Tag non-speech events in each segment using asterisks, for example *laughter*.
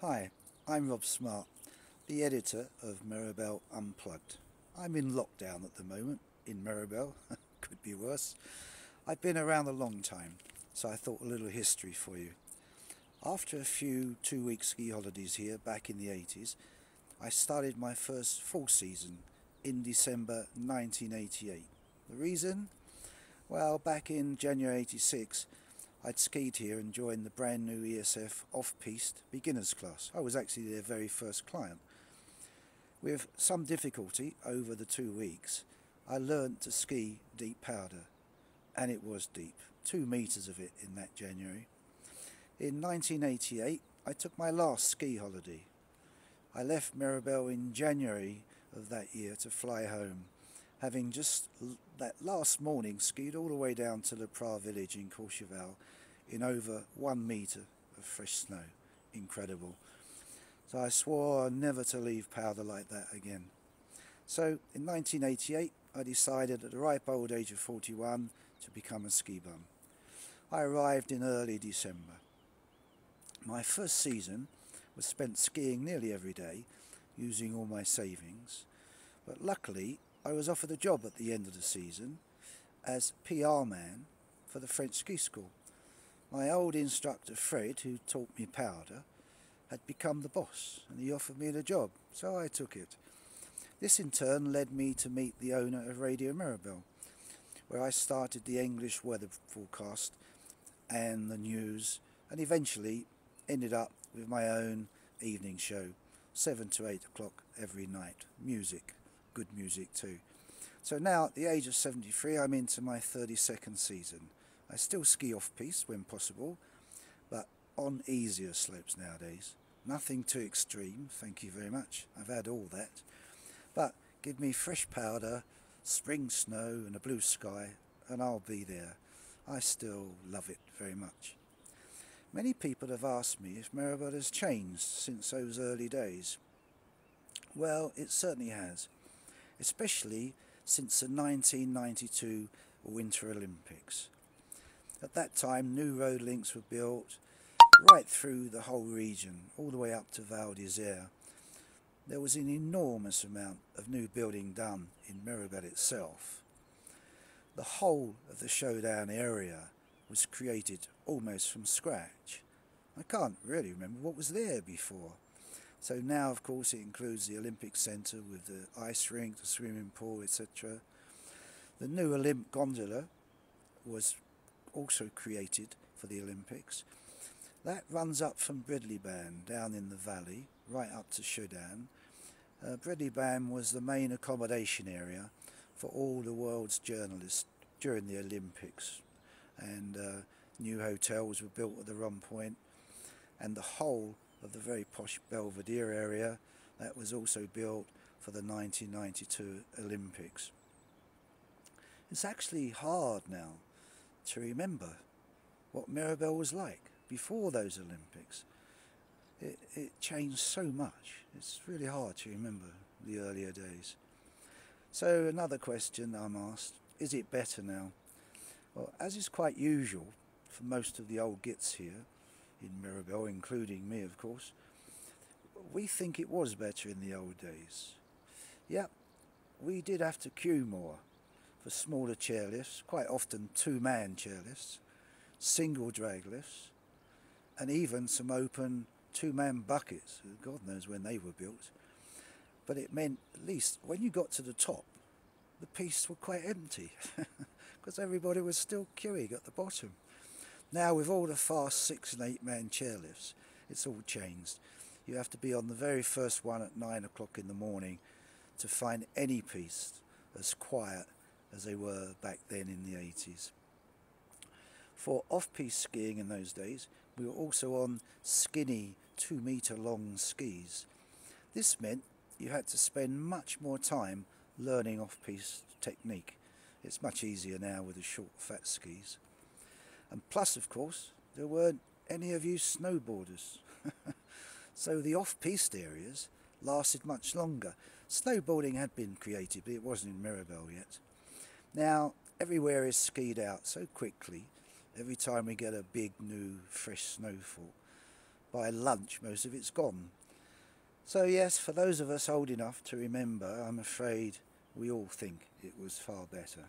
Hi, I'm Rob Smart, the editor of Meribel Unplugged. I'm in lockdown at the moment in Meribel, *laughs* could be worse. I've been around a long time, so I thought a little history for you. After a few two week ski holidays here back in the 80s, I started my first full season in December 1988. The reason? Well, back in January 86, I'd skied here and joined the brand new ESF off-piste beginners class. I was actually their very first client. With some difficulty over the two weeks, I learnt to ski deep powder, and it was deep, two metres of it in that January. In 1988, I took my last ski holiday. I left Meribel in January of that year to fly home, having just that last morning skied all the way down to Le Praz village in Courchevel in over one metre of fresh snow. Incredible. So I swore never to leave powder like that again. So in 1988 I decided at the ripe old age of 41 to become a ski bum. I arrived in early December. My first season was spent skiing nearly every day using all my savings but luckily I was offered a job at the end of the season as PR man for the French ski school. My old instructor Fred, who taught me powder, had become the boss and he offered me the job, so I took it. This in turn led me to meet the owner of Radio Meribel, where I started the English weather forecast and the news and eventually ended up with my own evening show, 7 to 8 o'clock every night, music, good music too. So now at the age of 73 I'm into my 32nd season. I still ski off-piste when possible, but on easier slopes nowadays. Nothing too extreme, thank you very much. I've had all that. But give me fresh powder, spring snow and a blue sky and I'll be there. I still love it very much. Many people have asked me if Meribel has changed since those early days. Well, it certainly has, especially since the 1992 Winter Olympics. At that time, new road links were built right through the whole region, all the way up to Val d'Isère. There was an enormous amount of new building done in Meribel itself. The whole of the Chaudanne area was created almost from scratch. I can't really remember what was there before. So now, of course, it includes the Olympic Centre with the ice rink, the swimming pool, etc. The new Olympe gondola was also created for the Olympics. That runs up from Brides-les-Bains down in the valley, right up to Chaudanne. Uh, Brides-les-Bains was the main accommodation area for all the world's journalists during the Olympics. And uh, new hotels were built at the Rond Point, and the whole of the very posh Belvedere area that was also built for the 1992 Olympics. It's actually hard now to remember what Meribel was like before those Olympics. It, it changed so much. It's really hard to remember the earlier days. So another question I'm asked, is it better now? Well, as is quite usual for most of the old gits here in Meribel, including me of course, we think it was better in the old days. Yep, we did have to queue more for smaller chairlifts, quite often two-man chairlifts, single drag lifts, and even some open two-man buckets. God knows when they were built. But it meant, at least, when you got to the top, the pistes were quite empty, *laughs* because everybody was still queuing at the bottom. Now, with all the fast six and eight-man chairlifts, it's all changed. You have to be on the very first one at nine o'clock in the morning to find any piece as quiet as they were back then in the 80s. For off-piste skiing in those days, we were also on skinny two metre long skis. This meant you had to spend much more time learning off-piste technique. It's much easier now with the short fat skis. And plus, of course, there weren't any of you snowboarders. *laughs* so the off-piste areas lasted much longer. Snowboarding had been created, but it wasn't in Meribel yet. Now, everywhere is skied out so quickly every time we get a big new fresh snowfall. by lunch most of it's gone. So yes, for those of us old enough to remember, I'm afraid we all think it was far better.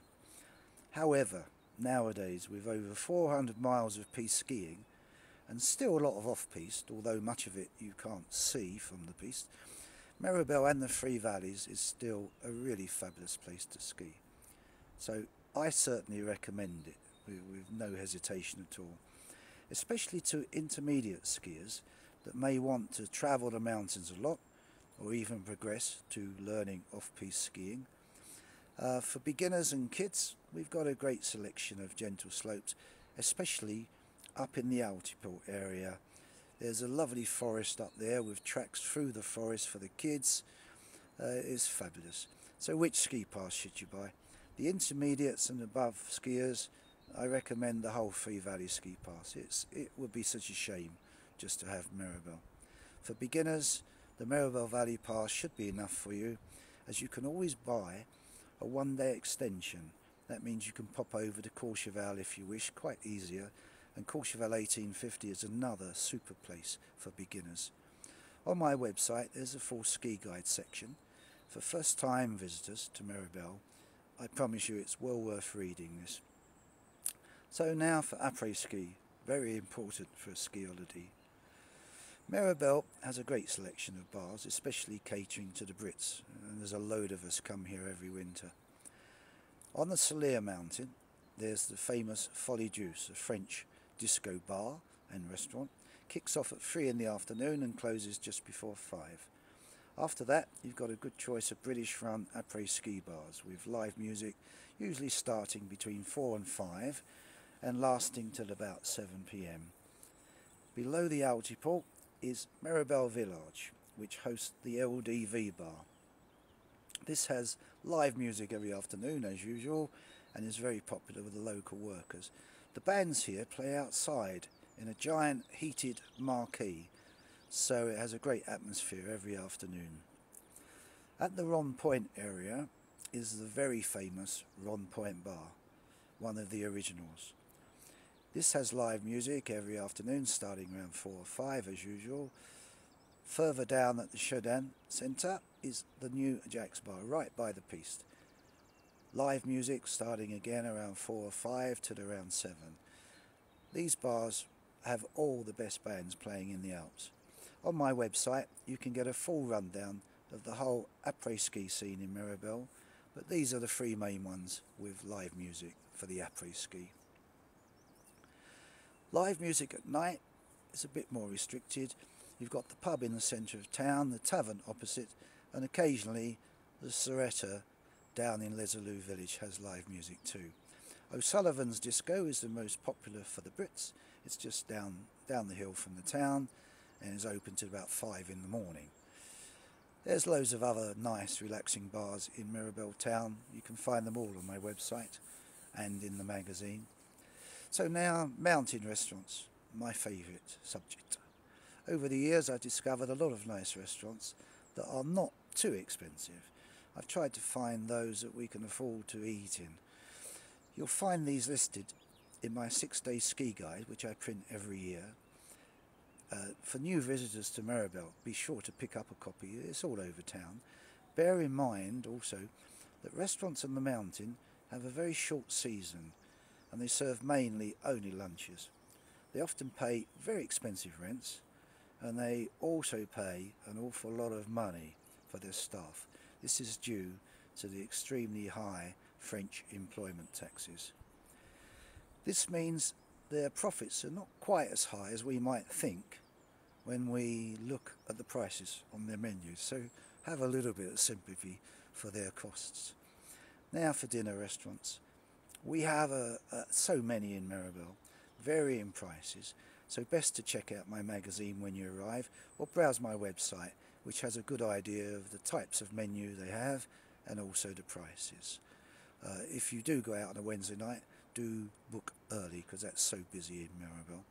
However, nowadays with over 400 miles of piste skiing and still a lot of off-piste, although much of it you can't see from the piste, Meribel and the Three Valleys is still a really fabulous place to ski. So I certainly recommend it with, with no hesitation at all, especially to intermediate skiers that may want to travel the mountains a lot or even progress to learning off-piste skiing. Uh, for beginners and kids, we've got a great selection of gentle slopes, especially up in the Altiport area. There's a lovely forest up there with tracks through the forest for the kids. Uh, it's fabulous. So which ski pass should you buy? The intermediates and above skiers, I recommend the whole Three Valley ski pass. It's, it would be such a shame just to have Meribel. For beginners, the Meribel Valley Pass should be enough for you as you can always buy a one day extension. That means you can pop over to Courchevel if you wish, quite easier, and Courchevel 1850 is another super place for beginners. On my website there's a full ski guide section for first time visitors to Meribel. I promise you it's well worth reading this. So now for après ski, very important for a ski holiday. Meribel has a great selection of bars, especially catering to the Brits, and there's a load of us come here every winter. On the Saulire Mountain, there's the famous Folie Douce, a French disco bar and restaurant. Kicks off at 3 in the afternoon and closes just before 5. After that, you've got a good choice of British run après ski bars with live music, usually starting between 4 and 5 and lasting till about 7 pm. Below the Altiport is Meribel Village, which hosts the LDV bar. This has live music every afternoon as usual and is very popular with the local workers. The bands here play outside in a giant heated marquee so it has a great atmosphere every afternoon. At the Rond Point area is the very famous Rond Point Bar, one of the originals. This has live music every afternoon starting around 4 or 5 as usual. Further down at the Chaudanne Centre is the new Jack's Bar right by the piste. Live music starting again around 4 or 5 to around 7. These bars have all the best bands playing in the Alps. On my website you can get a full rundown of the whole après ski scene in Meribel, but these are the three main ones with live music for the après ski. Live music at night is a bit more restricted. You've got the pub in the centre of town, the tavern opposite, and occasionally the Seretta down in Les Allues village has live music too. O'Sullivan's Disco is the most popular for the Brits. It's just down, down the hill from the town and is open till about 5 in the morning. There's loads of other nice relaxing bars in Meribel town. You can find them all on my website and in the magazine. So now, mountain restaurants, my favourite subject. Over the years I've discovered a lot of nice restaurants that are not too expensive. I've tried to find those that we can afford to eat in. You'll find these listed in my six-day ski guide, which I print every year. Uh, for new visitors to Meribel, be sure to pick up a copy. It's all over town. Bear in mind also that restaurants on the mountain have a very short season and they serve mainly only lunches. They often pay very expensive rents and they also pay an awful lot of money for their staff. This is due to the extremely high French employment taxes. This means their profits are not quite as high as we might think when we look at the prices on their menus, so have a little bit of sympathy for their costs. Now for dinner restaurants. We have a, a, so many in Meribel, varying prices, so best to check out my magazine when you arrive or browse my website which has a good idea of the types of menu they have and also the prices. Uh, if you do go out on a Wednesday night, do book early because that's so busy in Meribel.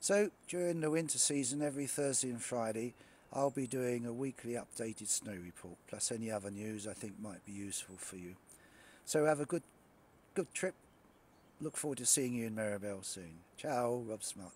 So during the winter season, every Thursday and Friday, I'll be doing a weekly updated snow report, plus any other news I think might be useful for you. So have a good good trip. Look forward to seeing you in Meribel soon. Ciao, Rob Smart.